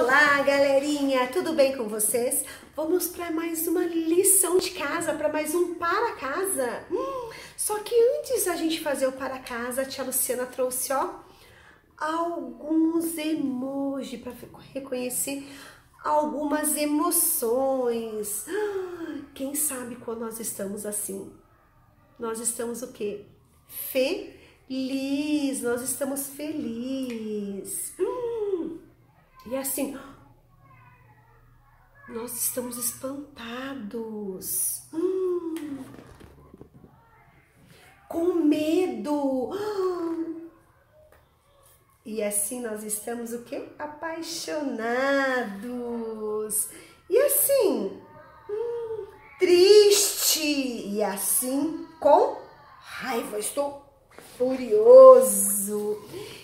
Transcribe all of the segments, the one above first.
Olá, galerinha, tudo bem com vocês? Vamos para mais uma lição de casa, para mais um para casa. Hum, só que antes da gente fazer o para casa, a tia Luciana trouxe, ó, alguns emojis para reconhecer algumas emoções. Quem sabe quando nós estamos assim? Nós estamos o quê? Feliz, nós estamos felizes. Hum, e assim, nós estamos espantados. Hum, com medo. E assim nós estamos o quê? Apaixonados. E assim, hum, triste. E assim, com raiva. Estou furioso.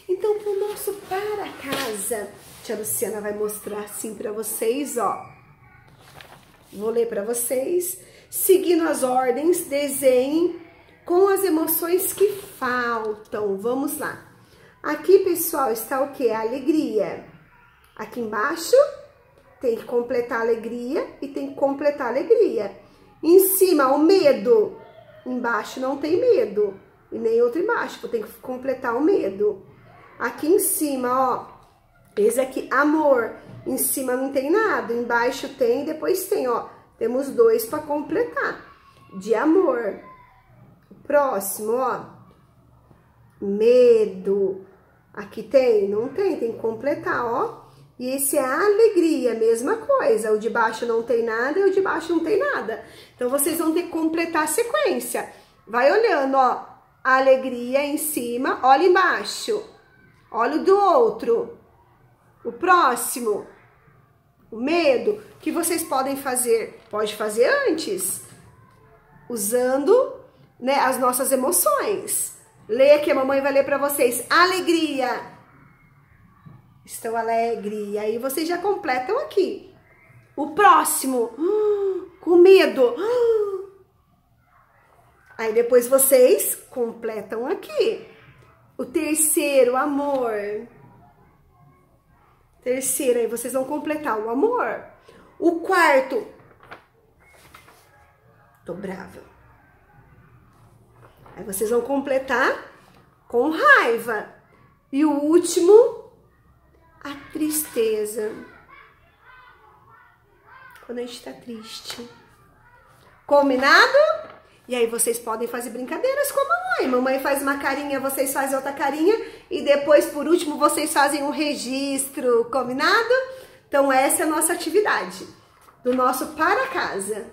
Então, para o nosso para casa, tia Luciana vai mostrar assim para vocês, ó. Vou ler para vocês. Seguindo as ordens, desenhe com as emoções que faltam. Vamos lá. Aqui, pessoal, está o que? A alegria. Aqui embaixo tem que completar a alegria e tem que completar a alegria. Em cima, o medo. Embaixo não tem medo. E nem outro embaixo, tem que completar o medo. Aqui em cima, ó, esse aqui, amor. Em cima não tem nada, embaixo tem, depois tem, ó. Temos dois para completar. De amor. Próximo, ó. Medo. Aqui tem? Não tem, tem que completar, ó. E esse é alegria, mesma coisa. O de baixo não tem nada e o de baixo não tem nada. Então, vocês vão ter que completar a sequência. Vai olhando, ó. Alegria em cima, olha embaixo. Olha o do outro. O próximo. O medo. O que vocês podem fazer? Pode fazer antes. Usando né, as nossas emoções. Leia que a mamãe vai ler para vocês. Alegria. Estou alegre. E aí vocês já completam aqui. O próximo. com medo. Aí depois vocês completam aqui. O terceiro, amor. Terceiro, aí vocês vão completar o amor. O quarto. Brava. Aí vocês vão completar com raiva. E o último, a tristeza. Quando a gente tá triste. Combinado? E aí vocês podem fazer brincadeiras com a mamãe. Mamãe faz uma carinha, vocês fazem outra carinha. E depois, por último, vocês fazem um registro. Combinado? Então essa é a nossa atividade. Do nosso para casa.